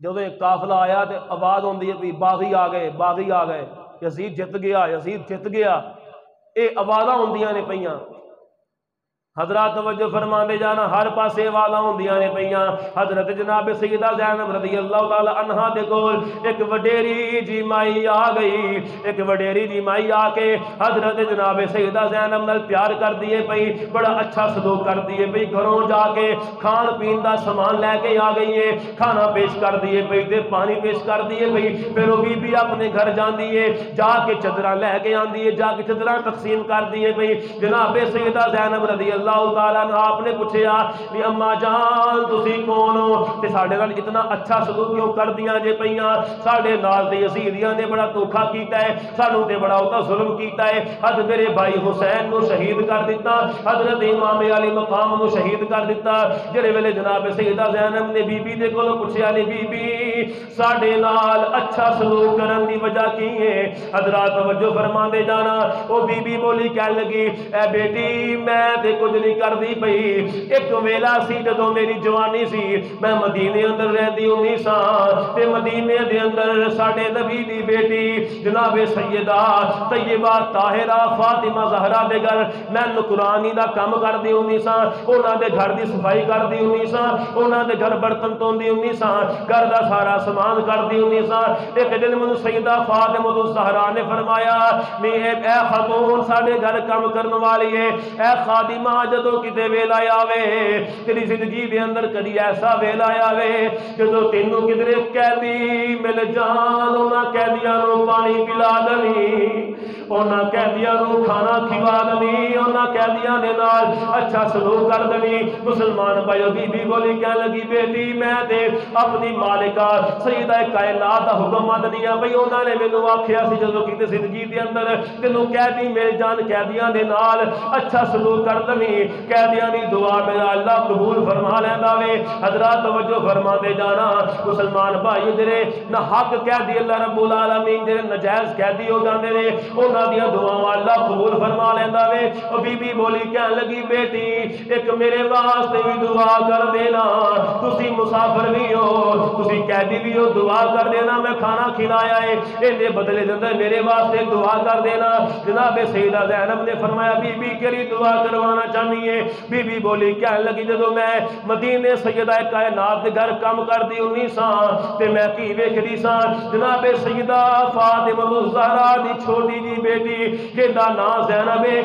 ਜਦੋਂ ਇਹ ਕਾਫਲਾ ਆਇਆ ਤੇ ਆਵਾਜ਼ ਆਉਂਦੀ ਹੈ ਵੀ ਬਾਗੀ ਆ ਗਏ ਬਾਗੀ ਆ ਗਏ ਯਜ਼ੀਦ ਜਿੱਤ ਗਿਆ ਯਜ਼ੀਦ ਜਿੱਤ ਗਿਆ ਇਹ ਆਵਾਜ਼ਾਂ ਹੁੰਦੀਆਂ ਨੇ ਪਈਆਂ हजरा तवजो फरमाते जाना, हर पासे वाला होंदिया ने पईया। हज़रत जनाब सईदा जैनब रज़ी अल्लाह तआला अनहा दे कोल एक वडेरी जी माई आ गई। एक वडेरी जी माई आके हज़रत जनाब सईदा जैनब नाल प्यार कर दिए पई, बड़ा अच्छा सलूक कर दिए पई। घरों जाके खान पीन का समान लेके आ गई है, खाना पेश कर दिए पई ते पानी पेश कर दिए पई। फिर वो बीबी अपने घर जाती है, जाके चदरा लैके आंदी है, जाके चदरा तकसीम कर दिए पई। जनाब सईदा जैनब रज़ी आपने पूछा भी अम्मा जान तुम कौन हो? तो साढ़े नाल इतना अच्छा सलूक क्यों कर दिया जे पे साढ़े ने बड़ा धोखा किया है सानू तो बड़ा वह जुलम किया है हज मेरे भाई हुसैन को शहीद कर दिता हज़रत इमामे वाले मकाम को शहीद कर दिता जेड़े वेले जनाब सईदा जैनम ने बीबी के कोलों पूछया ने बीबी अच्छा सलूक करन की वजह की है? हजरात वजो फरमा जाना। वो बीबी बोली कह लगी ए बेटी, मैं तो कुछ नहीं करती पई। एक वेला सी जो मेरी जवानी सी, मैं मदीने अंदर रहती होनी सा। मदीने दे अंदर साढ़े नबी की बेटी, जनाबे सैयदा तयबा ताहिरा, फातिमा जहरा दे मैं नुकरानी का काम करती होनी सा। उन्होंने घर की सफ़ाई करती होनी सा। उन्होंने घर बर्तन धोती होनी सा। का सारा सारा समान कर दी उन्नी सर एक दिन मैं सईदा फातिमा तो सहरा ने फरमाया, मैं खतून साढ़े घर काम करने वाली है ऐ खादी माँ जो कि वेला आवे, तेरी ज़िंदगी के अंदर कभी ऐसा वेला आवे जो तो तेन किधरे कैदी मिल जान उन्होंने कैदियाँ पानी पिला देवी। खाना अच्छा सलूक कर मुसलमान बीबी बोली कह लगी बेटी मैं दे अपनी मालिका सही का हुक्म उन्होंने आख्या जो कि ज़िंदगी के अंदर तेन कैदी मिल जान अच्छा सलूक कर की दुआ मेरा अल्लाह कबूल फरमा लेंदा वे हजरा जाना मुसलमान भाई जेरे ना हक कैदी अल्लाह रब्बुल आलमीन जेरे नजायज कैदी हो जाते हैं बना दिया दुआ अल्लाह कबूल फरमा सकता वे बीबी बोली कह लगी बेटी एक मेरे वास्ते भी दुआ कर देना तुसी मुसाफिर भी हो तुसी कैदी भी हो दुआ कर देना मैं खाना खिलाया है इन्हें बदले देता मेरे वास्ते दुआ कर देना जनाब सईदा जैनब ने फरमाया बीबी केरी दुआ करवाना चाहनी है बीबी बोली कह लगी जो मैं मदीने सैयदा कायनात घर कम कर दी उन्नी सा मैं की वेखदी सा जनाब सईदा फातिमा मुजहरा दी छोटी जी बेटी ज़िंदा ना जैनब है ਫਾਤਿਮਾ ਜ਼ਹਰਾ ਦੀ ਛੋਟੀ ਜੀ ਬੇਟੀ ਜਿਹਦਾ ਨਾਂ ਜ਼ੈਨਬ ਏ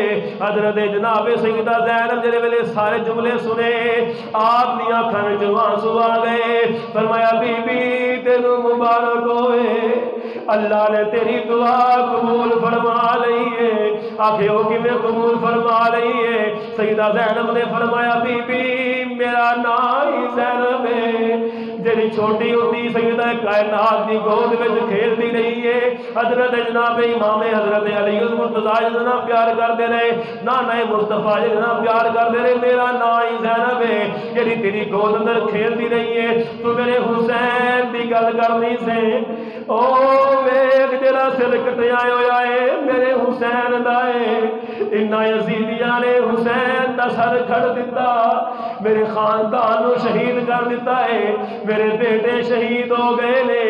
हज़रत जनाबे सईदा जैनब जेने वेले सारे जुमले सुने, आप दी आंखां विच आँसू गए। फरमाया, बीबी, तेनु मुबारक होए। अल्लाह ने तेरी दुआ कबूल फरमा ली है। आखे हो कि मैं कबूल फरमा ली है? सईदा जैनब ने फरमाया, बीबी, मेरा नाम ही जैनब छोटी होती सैदा कायनात की गोद में खेलती रही है। हज़रत जनाब इमाम हज़रत अली मुर्तजा जना प्यार करते रहे ना नए मुस्तफ़ा जना प्यार करते रहे, मेरा ना ही जैनब है जी तेरी गोद अंदर खेलती रही है। तू मेरे हुसैन की गल करनी से। ओ, वेख जरा सिर कटिया होया है, मेरे हुसैन का है। इन्ना यजीदिया ने हुसैन का सर खड़ दिता। मेरे खानदान शहीद कर दिता है। मेरे बेटे शहीद हो गए ने।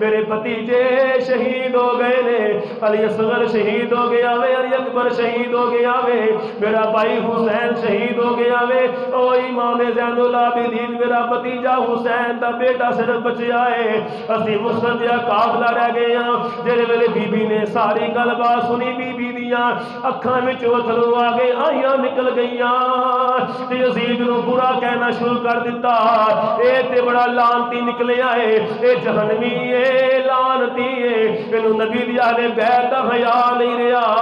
मेरे भतीजे शहीद हो गए ने। अली असगर शहीद हो गया वे, अली अकबर शहीद हो गया वे। मेरा भाई हुसैन शहीद गया वे ओ इमाम जैनुल आबिदीन मेरा भतीजा हुसैन दा बेटा सिर्फ़ बचया है असि मुसलम दा काफला रह गए हाँ जेड़े वेले बीबी ने सारी गल बात सुनी बीबी दियाँ अखां विच अथरू आ गए आइयाँ निकल गईयां ते यजीद नु बुरा कहना शुरू कर दिता ए ते बड़ा लानती निकलया है ए जहन्नमी ए लानती है इनु नबी दी आले बैत हया नहीं रहा